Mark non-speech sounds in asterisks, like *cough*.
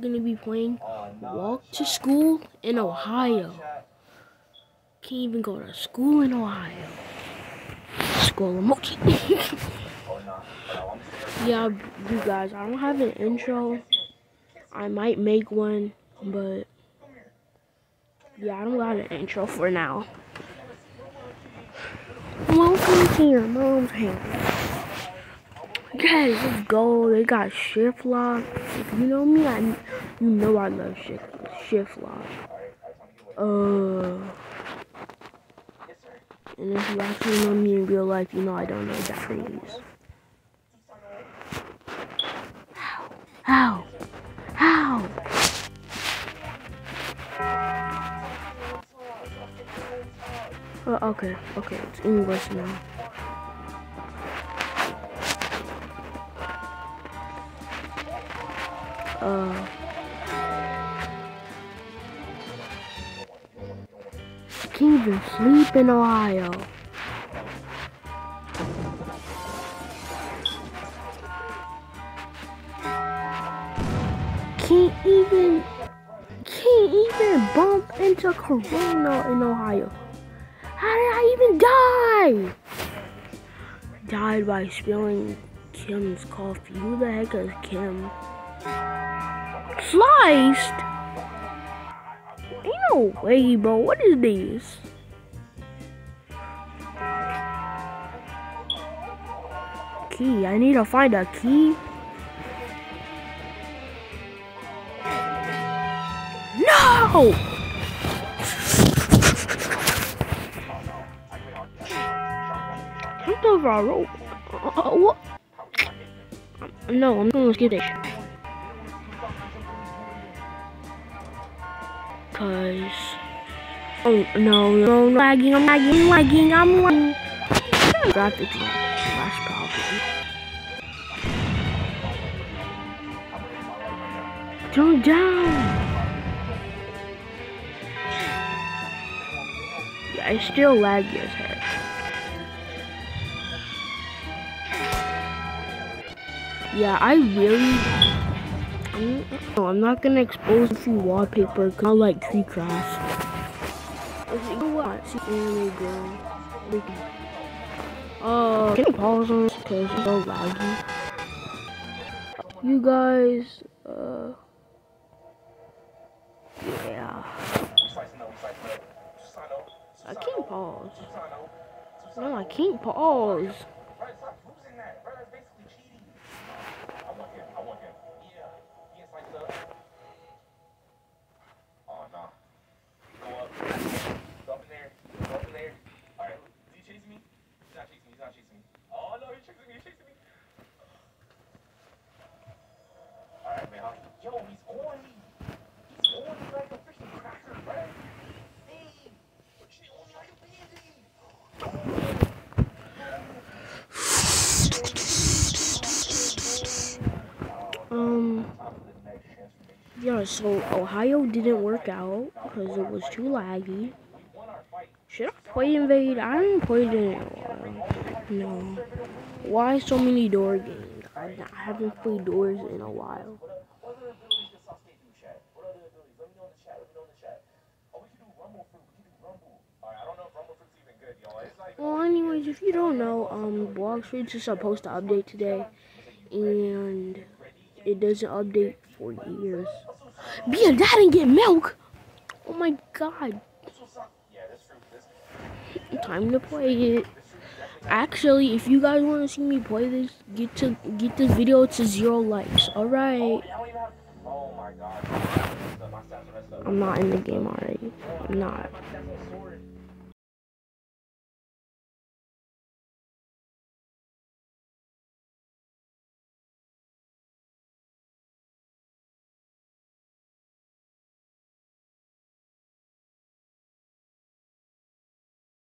gonna be playing Walk to School in Ohio. Can't even go to school in Ohio. School emoji. *laughs* yeah, you guys, I don't have an intro. I might make one, but yeah, I don't got an intro for now. Welcome to your mom's house. Guys, let's go. They got shift lock. If you know me, I you know I love shift shift lock. Uh, Yes sir. and if you actually know me in real life, you know I don't know that phrase. How? Uh, okay, okay, it's English now. Uh, can't even sleep in Ohio. Can't even, can't even bump into Corona in Ohio. How did I even die? Died by spilling Kim's coffee. Who the heck is Kim? Sliced? Ain't no way, bro. What is this? Key. I need to find a key. No! Jump over a rope. Uh, what? No, I'm gonna skip this. Cause oh no no no lagging I'm lagging lagging I'm lagging. Graphics that's problem. Turn down. Yeah, it's still laggy as heck. Yeah, I really. No, I'm not gonna expose the wallpaper. I like tree crafts. You know what? See, anime girl. Uh, can you pause on this? Cause it's so laggy. You guys, uh, yeah. I can't pause. No, I can't pause. Yeah, so Ohio didn't work out because it was too laggy. Should I play Evade? I haven't played it in a while. No. Why so many door games? I haven't played doors in a while. Well, anyways, if you don't know, um, Fruits is supposed to update today, and it doesn't update for years. Be a dad and get milk. Oh my god. Yeah, this fruit. Time to play it. Actually, if you guys want to see me play this, get to get this video to zero likes. All right. I don't even have. Oh my god. My stats are messed up. I'm not in the game already. I'm not.